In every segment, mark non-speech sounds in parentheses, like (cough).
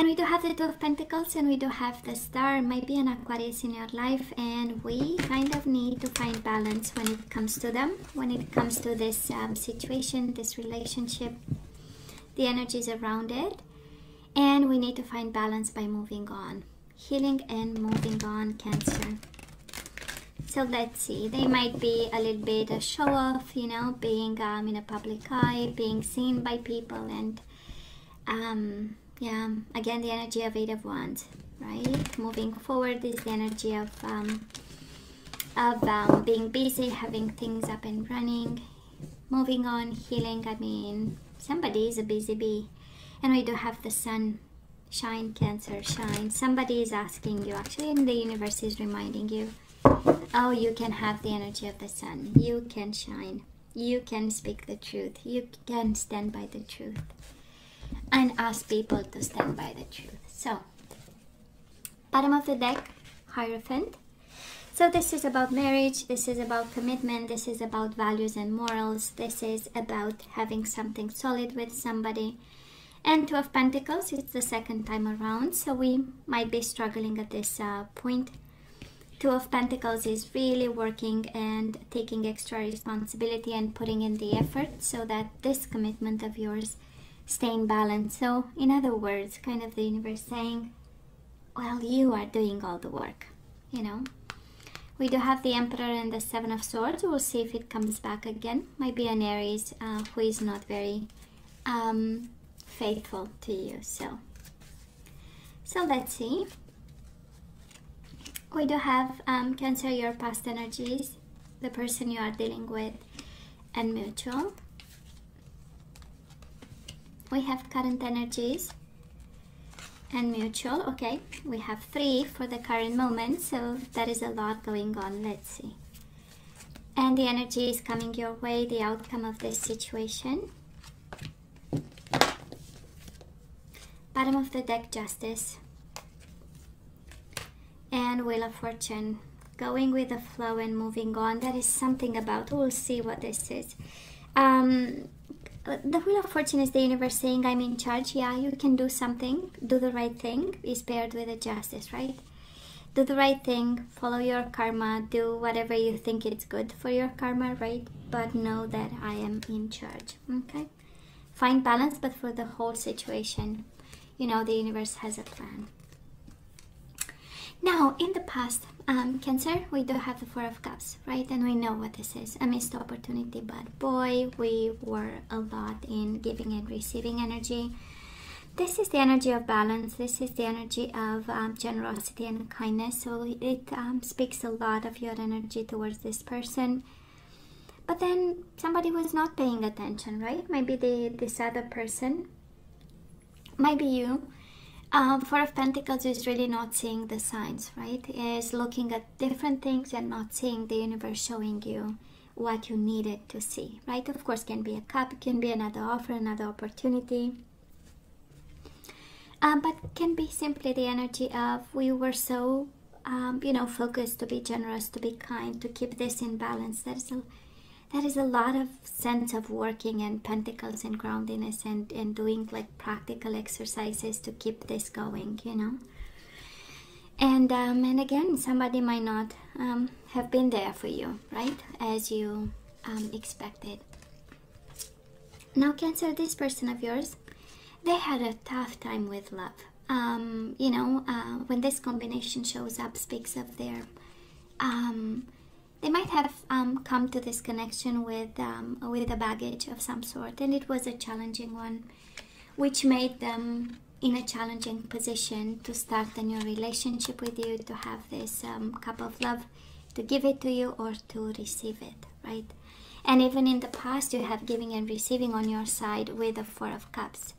And we do have the Two of Pentacles and we do have the Star, might be an Aquarius in your life, and we kind of need to find balance when it comes to them, when it comes to this um, situation, this relationship, the energies around it, and we need to find balance by moving on. Healing and moving on, Cancer. So let's see, they might be a little bit a show off, you know, being um, in a public eye, being seen by people, and um, yeah again the energy of eight of wands right? Moving forward is the energy of um, of um, being busy having things up and running moving on healing. I mean somebody is a busy bee and we do have the sun. Shine cancer shine. Somebody is asking you actually and the universe is reminding you oh you can have the energy of the sun. You can shine. You can speak the truth. You can stand by the truth and ask people to stand by the truth. So, bottom of the deck, Hierophant. So this is about marriage, this is about commitment, this is about values and morals, this is about having something solid with somebody. And Two of Pentacles, it's the second time around, so we might be struggling at this uh, point. Two of Pentacles is really working and taking extra responsibility and putting in the effort so that this commitment of yours stay in balance. So, in other words, kind of the universe saying, well, you are doing all the work, you know. We do have the Emperor and the Seven of Swords. We'll see if it comes back again. Might be an Aries uh, who is not very um, faithful to you. So, so let's see. We do have um, Cancer, your past energies, the person you are dealing with, and mutual we have current energies and mutual okay. We have three for the current moment so that is a lot going on let's see. And the energy is coming your way the outcome of this situation. Bottom of the deck justice. And wheel of fortune going with the flow and moving on. That is something about we'll see what this is. Um the wheel of fortune is the universe saying i'm in charge. Yeah you can do something do the right thing is paired with the justice right? Do the right thing follow your karma do whatever you think it's good for your karma right? But know that i am in charge okay? Find balance but for the whole situation. You know the universe has a plan. Now, in the past, um, Cancer, we do have the Four of Cups, right? And we know what this is a missed opportunity, but boy, we were a lot in giving and receiving energy. This is the energy of balance, this is the energy of um, generosity and kindness. So it um, speaks a lot of your energy towards this person. But then somebody was not paying attention, right? Maybe the, this other person, maybe you um, Four of Pentacles is really not seeing the signs, right? Is looking at different things and not seeing the universe showing you what you needed to see, right? Of course, can be a cup, can be another offer, another opportunity. Um, but can be simply the energy of we were so, um, you know, focused to be generous, to be kind, to keep this in balance. That is a that is a lot of sense of working and pentacles and groundiness and, and doing like practical exercises to keep this going, you know. And um, and again, somebody might not um, have been there for you, right, as you um, expected. Now, Cancer, this person of yours, they had a tough time with love. Um, you know, uh, when this combination shows up, speaks of their um, they might have um, come to this connection with um, with a baggage of some sort, and it was a challenging one, which made them in a challenging position to start a new relationship with you, to have this um, cup of love, to give it to you or to receive it, right? And even in the past, you have giving and receiving on your side with the Four of Cups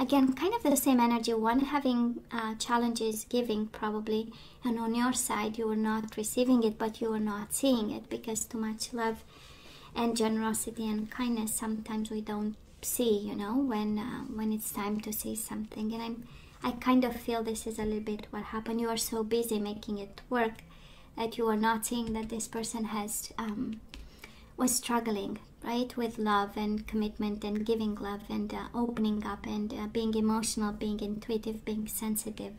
again kind of the same energy one having uh, challenges giving probably and on your side you were not receiving it but you were not seeing it because too much love and generosity and kindness sometimes we don't see you know when uh, when it's time to see something. And i'm i kind of feel this is a little bit what happened. You are so busy making it work that you are not seeing that this person has um, was struggling right? With love and commitment and giving love and uh, opening up and uh, being emotional, being intuitive, being sensitive,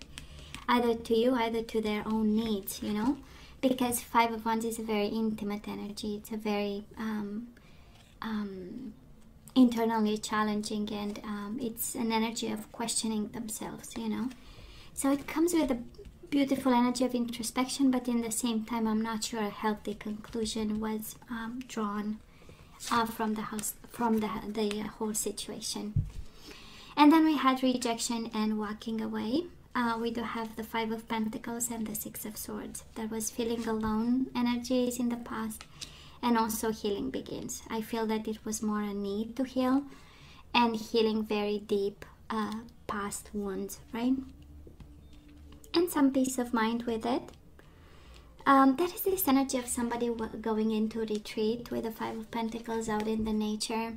either to you, either to their own needs, you know? Because Five of Wands is a very intimate energy. It's a very um, um, internally challenging and um, it's an energy of questioning themselves, you know? So it comes with a beautiful energy of introspection, but in the same time, I'm not sure a healthy conclusion was um, drawn uh, from the house, from the the whole situation. And then we had rejection and walking away. Uh, we do have the Five of Pentacles and the Six of Swords. There was feeling alone energies in the past, and also healing begins. I feel that it was more a need to heal and healing very deep uh, past wounds, right? and some peace of mind with it. Um, that is this energy of somebody going into retreat with the Five of Pentacles out in the nature,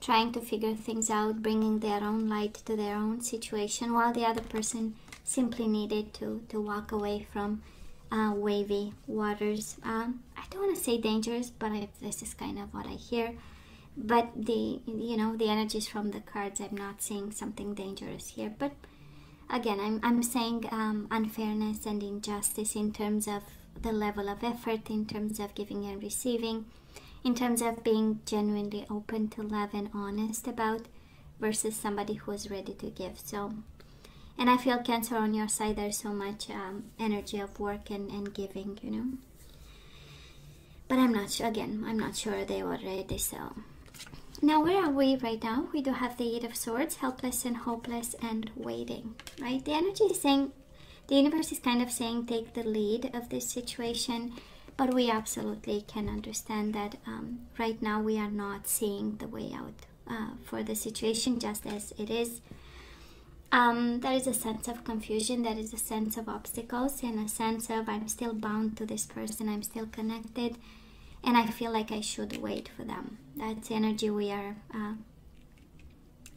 trying to figure things out, bringing their own light to their own situation, while the other person simply needed to, to walk away from uh, wavy waters. Um, I don't want to say dangerous, but I, this is kind of what I hear. But the you know the energies from the cards, I'm not seeing something dangerous here, but again i'm, I'm saying um, unfairness and injustice in terms of the level of effort in terms of giving and receiving in terms of being genuinely open to love and honest about versus somebody who is ready to give. So and i feel cancer on your side there's so much um, energy of work and, and giving you know. But i'm not sure again i'm not sure they were ready so now, where are we right now? We do have the Eight of Swords, helpless and hopeless and waiting, right? The energy is saying, the universe is kind of saying, take the lead of this situation, but we absolutely can understand that um, right now we are not seeing the way out uh, for the situation just as it is. Um, there is a sense of confusion, there is a sense of obstacles, and a sense of I'm still bound to this person, I'm still connected and I feel like I should wait for them. That's energy we are uh,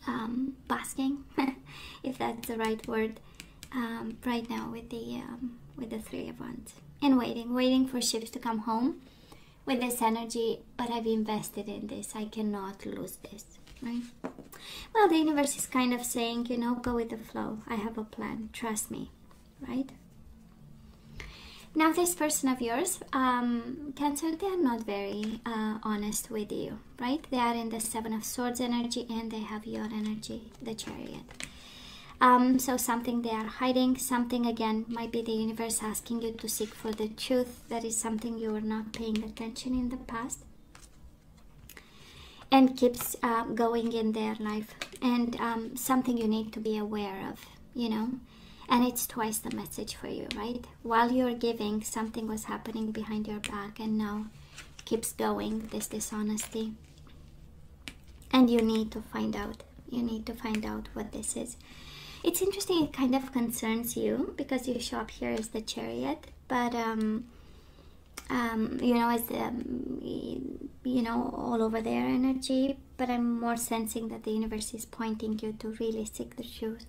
um, basking, (laughs) if that's the right word, um, right now with the um, with the three of wands and waiting, waiting for ships to come home with this energy. But I've invested in this; I cannot lose this. Right? Well, the universe is kind of saying, you know, go with the flow. I have a plan. Trust me. Right? Now, this person of yours, um, Cancer, they are not very uh, honest with you, right? They are in the Seven of Swords energy and they have your energy, the Chariot. Um, so, something they are hiding, something again might be the universe asking you to seek for the truth. That is something you were not paying attention in the past and keeps uh, going in their life, and um, something you need to be aware of, you know and it's twice the message for you right? While you're giving something was happening behind your back and now keeps going this dishonesty. And you need to find out. You need to find out what this is. It's interesting it kind of concerns you because you show up here as the chariot but um um, you know, as the, um, you know, all over their energy, but I'm more sensing that the universe is pointing you to really seek the truth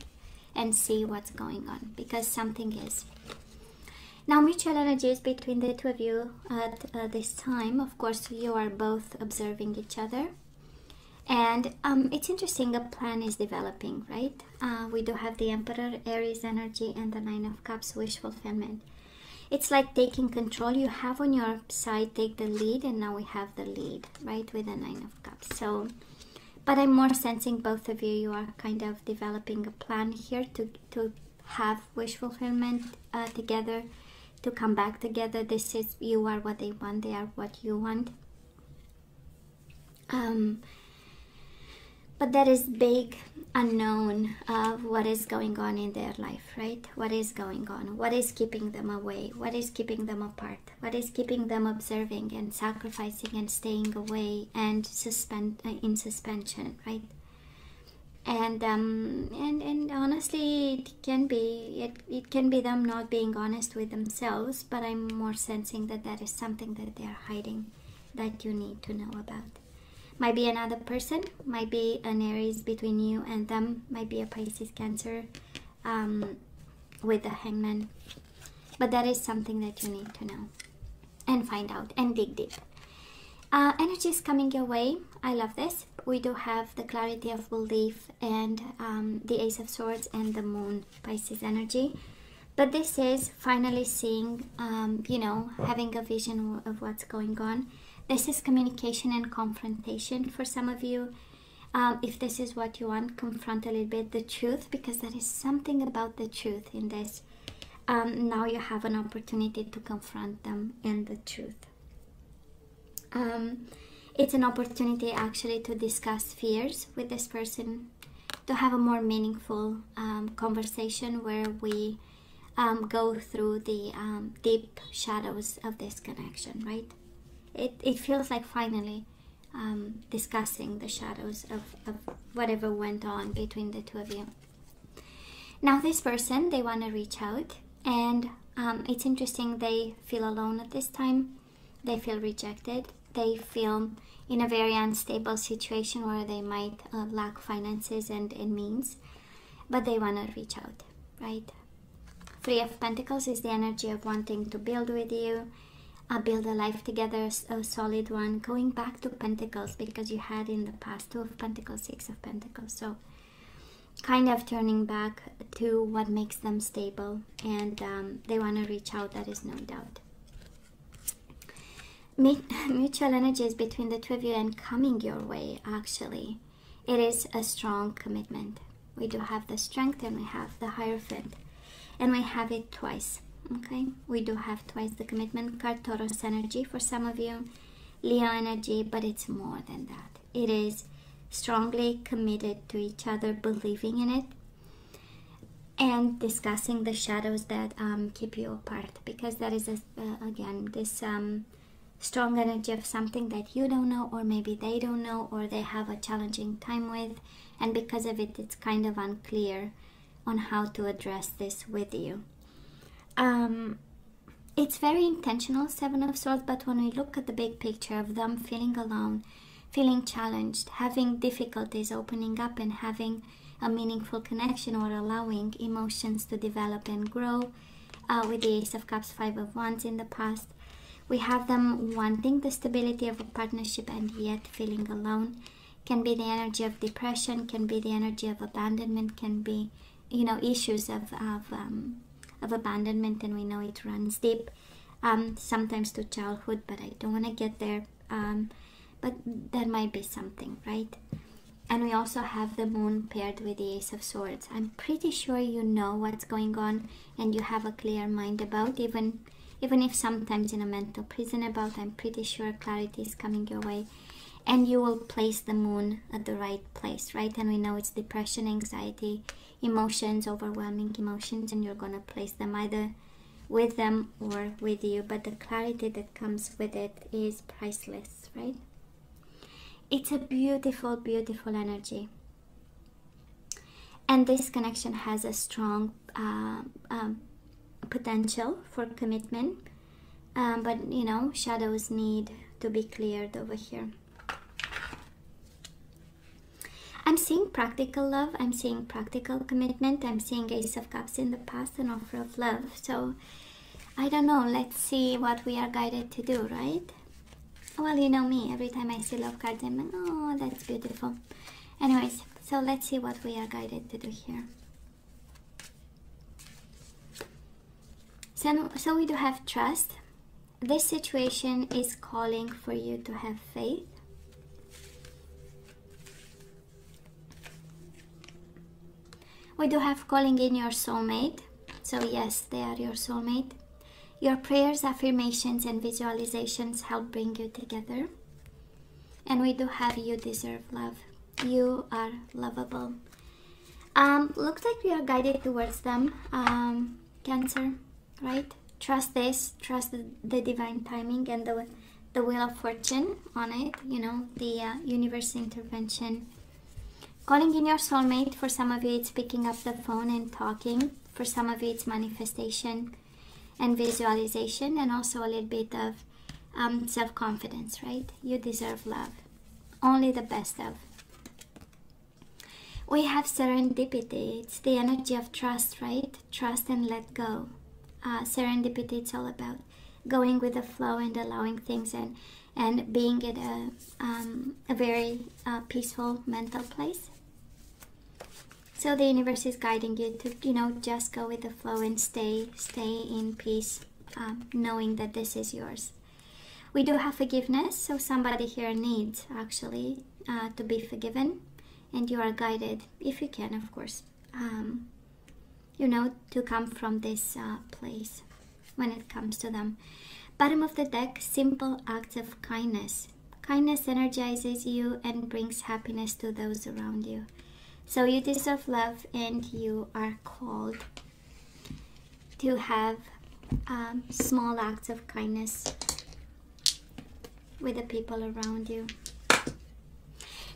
and see what's going on because something is. Now, mutual energies between the two of you at uh, this time, of course, you are both observing each other. And um, it's interesting, a plan is developing, right? Uh, we do have the Emperor, Aries energy, and the Nine of Cups, wish fulfillment. It's like taking control. You have on your side, take the lead, and now we have the lead, right, with the Nine of Cups. So, but I'm more sensing both of you, you are kind of developing a plan here to, to have wish fulfillment uh, together, to come back together. This is, you are what they want, they are what you want. Um, but there is big unknown of what is going on in their life right? What is going on? What is keeping them away? What is keeping them apart? What is keeping them observing and sacrificing and staying away and suspend uh, in suspension right? And um and and honestly it can be it, it can be them not being honest with themselves but i'm more sensing that that is something that they're hiding that you need to know about might be another person might be an aries between you and them might be a pisces cancer um, with the hangman but that is something that you need to know and find out and dig deep Uh, energy is coming your way. I love this. We do have the clarity of belief and um, the Ace of Swords and the Moon Pisces energy. But this is finally seeing, um, you know, having a vision of what's going on. This is communication and confrontation for some of you. Um, if this is what you want, confront a little bit the truth because there is something about the truth in this. Um, now you have an opportunity to confront them and the truth. Um, it's an opportunity actually to discuss fears with this person, to have a more meaningful um, conversation where we um, go through the um, deep shadows of this connection, right? It, it feels like finally um, discussing the shadows of, of whatever went on between the two of you. Now, this person, they want to reach out, and um, it's interesting, they feel alone at this time, they feel rejected, they feel in a very unstable situation where they might uh, lack finances and, and means, but they want to reach out, right? Three of Pentacles is the energy of wanting to build with you, uh, build a life together, a solid one. Going back to Pentacles because you had in the past Two of Pentacles, Six of Pentacles. So kind of turning back to what makes them stable and um, they want to reach out, that is no doubt. (laughs) Mutual energies between the two of you and coming your way, actually. It is a strong commitment. We do have the strength and we have the Hierophant and we have it twice okay we do have twice the commitment card taurus energy for some of you leo energy but it's more than that it is strongly committed to each other believing in it and discussing the shadows that um, keep you apart because that is a, uh, again this um, strong energy of something that you don't know or maybe they don't know or they have a challenging time with and because of it it's kind of unclear on how to address this with you. Um, it's very intentional, Seven of Swords, but when we look at the big picture of them feeling alone, feeling challenged, having difficulties opening up and having a meaningful connection or allowing emotions to develop and grow, uh, with the Ace of Cups, Five of Wands in the past, we have them wanting the stability of a partnership and yet feeling alone. Can be the energy of depression, can be the energy of abandonment, can be you know issues of of, um, of abandonment and we know it runs deep um, sometimes to childhood but i don't want to get there um, but that might be something right? And we also have the moon paired with the ace of swords. I'm pretty sure you know what's going on and you have a clear mind about even even if sometimes in a mental prison about i'm pretty sure clarity is coming your way and you will place the moon at the right place right? And we know it's depression anxiety emotions overwhelming emotions and you're going to place them either with them or with you. But the clarity that comes with it is priceless right? It's a beautiful beautiful energy. And this connection has a strong uh, um, potential for commitment. Um, but you know shadows need to be cleared over here I'm seeing practical love, I'm seeing practical commitment, I'm seeing Ace of Cups in the past, and offer of love. So I don't know, let's see what we are guided to do, right? Well, you know me, every time I see love cards, I'm like, oh, that's beautiful. Anyways, so let's see what we are guided to do here. So, so we do have trust. This situation is calling for you to have faith We do have calling in your soulmate. So, yes, they are your soulmate. Your prayers, affirmations, and visualizations help bring you together. And we do have you deserve love. You are lovable. Um, looks like we are guided towards them. Um, cancer, right? Trust this, trust the, divine timing and the, the wheel of fortune on it, you know, the uh, universe intervention Calling in your soulmate, for some of you, it's picking up the phone and talking. For some of you, it's manifestation and visualization, and also a little bit of um, self confidence, right? You deserve love, only the best of. We have serendipity, it's the energy of trust, right? Trust and let go. Uh, serendipity, it's all about going with the flow and allowing things and and being in a, um, a very uh, peaceful mental place. So the universe is guiding you to, you know, just go with the flow and stay, stay in peace, um, knowing that this is yours. We do have forgiveness, so somebody here needs actually uh, to be forgiven, and you are guided, if you can, of course, um, you know, to come from this uh, place when it comes to them. Bottom of the deck, simple acts of kindness. Kindness energizes you and brings happiness to those around you. So you deserve love and you are called to have um, small acts of kindness with the people around you.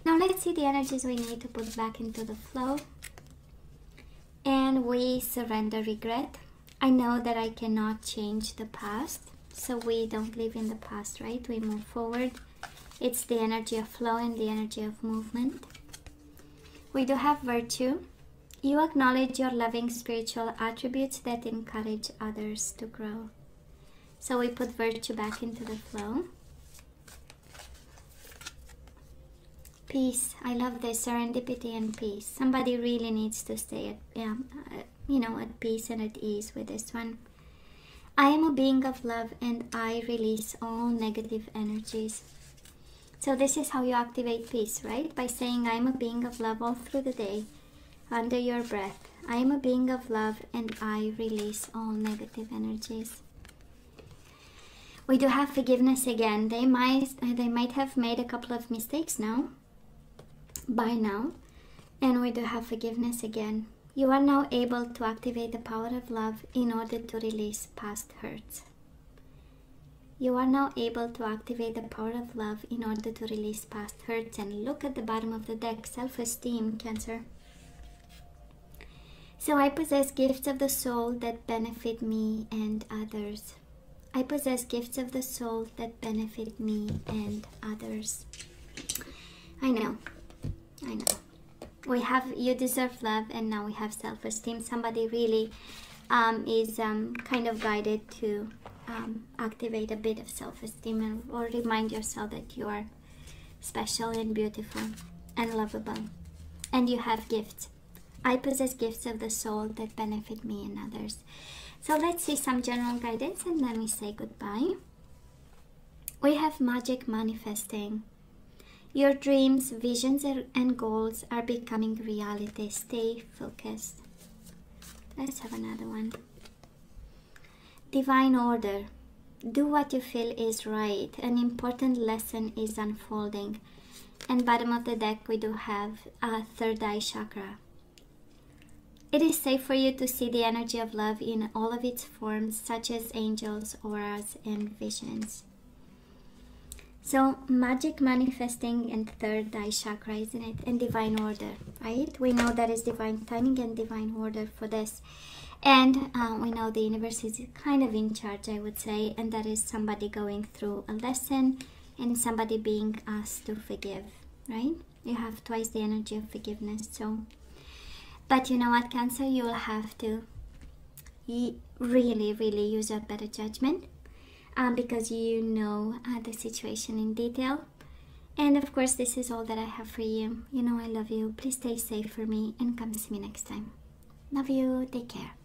Now let's see the energies we need to put back into the flow. And we surrender regret. I know that I cannot change the past so we don't live in the past right we move forward it's the energy of flow and the energy of movement we do have virtue you acknowledge your loving spiritual attributes that encourage others to grow. So we put virtue back into the flow. Peace. I love this. Serendipity and peace. Somebody really needs to stay at yeah, uh, you know at peace and at ease with this one. I am a being of love and I release all negative energies. So, this is how you activate peace, right? By saying, I am a being of love all through the day, under your breath. I am a being of love and I release all negative energies. We do have forgiveness again. They might they might have made a couple of mistakes now by now. And we do have forgiveness again. You are now able to activate the power of love in order to release past hurts. You are now able to activate the power of love in order to release past hurts. And look at the bottom of the deck self esteem, Cancer. So I possess gifts of the soul that benefit me and others. I possess gifts of the soul that benefit me and others. I know. I know we have you deserve love and now we have self-esteem somebody really um, is um, kind of guided to um, activate a bit of self-esteem or remind yourself that you are special and beautiful and lovable and you have gifts i possess gifts of the soul that benefit me and others so let's see some general guidance and then we say goodbye we have magic manifesting your dreams, visions, and goals are becoming reality. Stay focused. Let's have another one. Divine order. Do what you feel is right. An important lesson is unfolding. And bottom of the deck, we do have a third eye chakra. It is safe for you to see the energy of love in all of its forms, such as angels, auras, and visions. So magic manifesting and third eye chakra, isn't it? And divine order, right? We know that is divine timing and divine order for this. And uh, we know the universe is kind of in charge, I would say, and that is somebody going through a lesson and somebody being asked to forgive, right? You have twice the energy of forgiveness. So, but you know what, Cancer, you will have to really, really use your better judgment um, because you know uh, the situation in detail. And of course, this is all that I have for you. You know, I love you. Please stay safe for me and come see me next time. Love you. Take care.